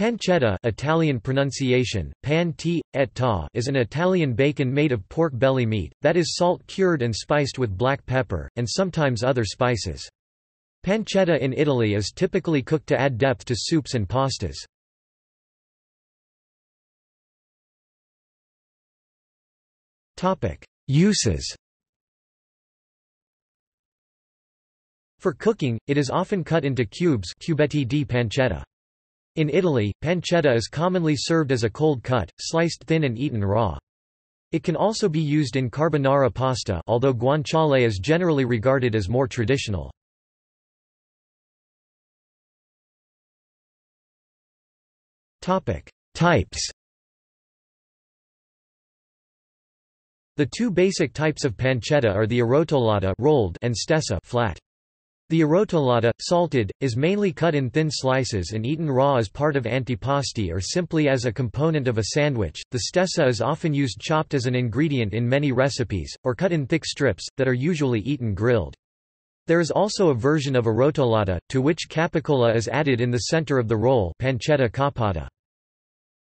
Pancetta Italian pronunciation, pan et ta is an Italian bacon made of pork belly meat, that is salt-cured and spiced with black pepper, and sometimes other spices. Pancetta in Italy is typically cooked to add depth to soups and pastas. Uses For cooking, it is often cut into cubes cubetti di pancetta. In Italy, pancetta is commonly served as a cold cut, sliced thin and eaten raw. It can also be used in carbonara pasta although guanciale is generally regarded as more traditional. Types The two basic types of pancetta are the arrotolata rolled and stesa flat. The arrotolata, salted, is mainly cut in thin slices and eaten raw as part of antipasti or simply as a component of a sandwich. The stesa is often used chopped as an ingredient in many recipes, or cut in thick strips, that are usually eaten grilled. There is also a version of arrotolata, to which capicola is added in the center of the roll pancetta coppata.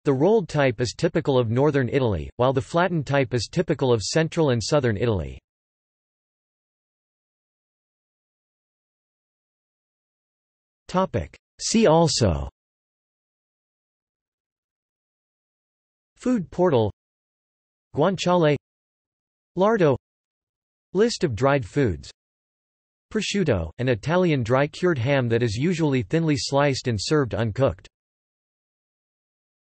The rolled type is typical of northern Italy, while the flattened type is typical of central and southern Italy. See also. Food portal. Guanciale. Lardo. List of dried foods. Prosciutto, an Italian dry cured ham that is usually thinly sliced and served uncooked.